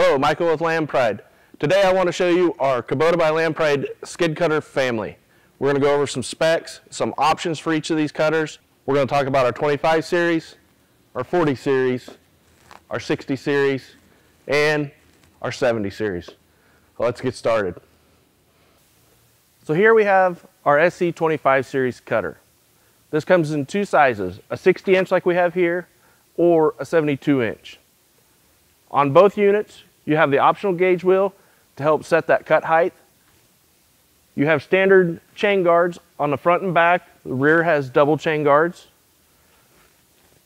Hello, Michael with Land Pride. Today I want to show you our Kubota by Land Pride skid cutter family. We're going to go over some specs, some options for each of these cutters. We're going to talk about our 25 series, our 40 series, our 60 series, and our 70 series. let's get started. So here we have our SC25 series cutter. This comes in two sizes, a 60 inch like we have here, or a 72 inch. On both units, you have the optional gauge wheel to help set that cut height. You have standard chain guards on the front and back. The rear has double chain guards.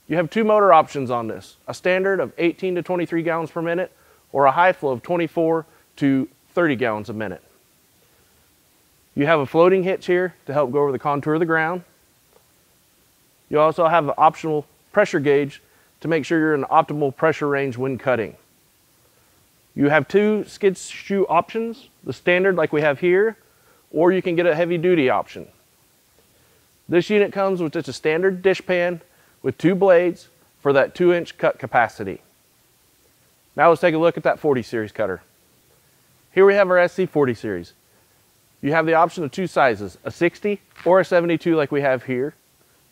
You have two motor options on this, a standard of 18 to 23 gallons per minute or a high flow of 24 to 30 gallons a minute. You have a floating hitch here to help go over the contour of the ground. You also have an optional pressure gauge to make sure you're in optimal pressure range when cutting. You have two skid shoe options, the standard like we have here, or you can get a heavy duty option. This unit comes with just a standard dish pan with two blades for that two inch cut capacity. Now let's take a look at that 40 series cutter. Here we have our SC40 series. You have the option of two sizes, a 60 or a 72 like we have here.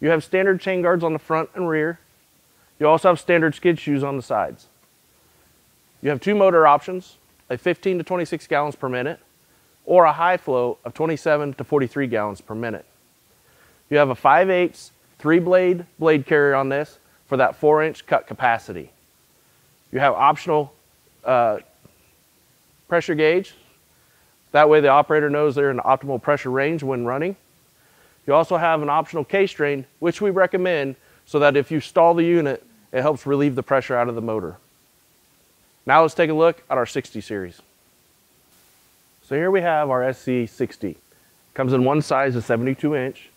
You have standard chain guards on the front and rear. You also have standard skid shoes on the sides. You have two motor options, a 15 to 26 gallons per minute or a high flow of 27 to 43 gallons per minute. You have a 5 8 three blade blade carrier on this for that four inch cut capacity. You have optional uh, pressure gauge. That way the operator knows they're in the optimal pressure range when running. You also have an optional case drain, which we recommend so that if you stall the unit, it helps relieve the pressure out of the motor. Now let's take a look at our 60 series. So here we have our SC60. Comes in one size, of 72 inch.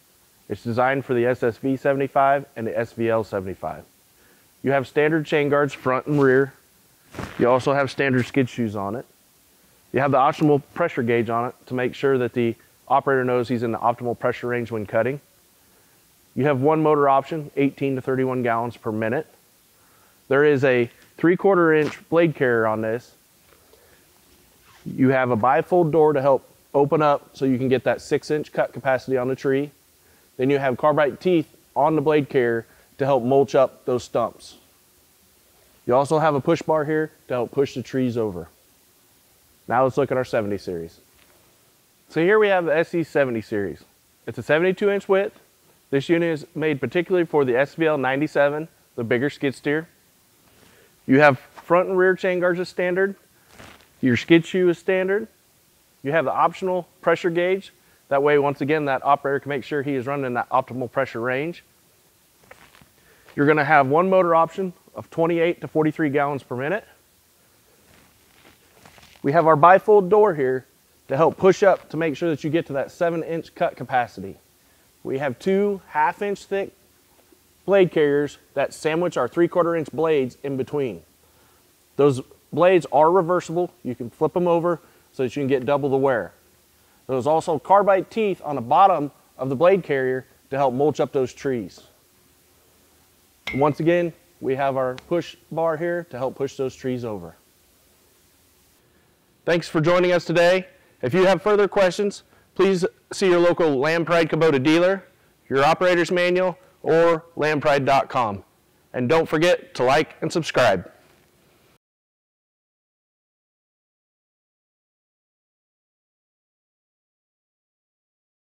It's designed for the SSV 75 and the SVL 75. You have standard chain guards front and rear. You also have standard skid shoes on it. You have the optional pressure gauge on it to make sure that the operator knows he's in the optimal pressure range when cutting. You have one motor option, 18 to 31 gallons per minute. There is a three quarter inch blade carrier on this. You have a bifold door to help open up so you can get that six inch cut capacity on the tree. Then you have carbide teeth on the blade carrier to help mulch up those stumps. You also have a push bar here to help push the trees over. Now let's look at our 70 series. So here we have the SC70 series. It's a 72 inch width. This unit is made particularly for the SVL 97, the bigger skid steer. You have front and rear chain guards as standard. Your skid shoe is standard. You have the optional pressure gauge. That way, once again, that operator can make sure he is running in that optimal pressure range. You're gonna have one motor option of 28 to 43 gallons per minute. We have our bifold door here to help push up to make sure that you get to that seven inch cut capacity. We have two half inch thick blade carriers that sandwich our three quarter inch blades in between. Those blades are reversible. You can flip them over so that you can get double the wear. There's also carbide teeth on the bottom of the blade carrier to help mulch up those trees. Once again, we have our push bar here to help push those trees over. Thanks for joining us today. If you have further questions, please see your local Land Pride Kubota dealer, your operator's manual, or landpride.com. And don't forget to like and subscribe.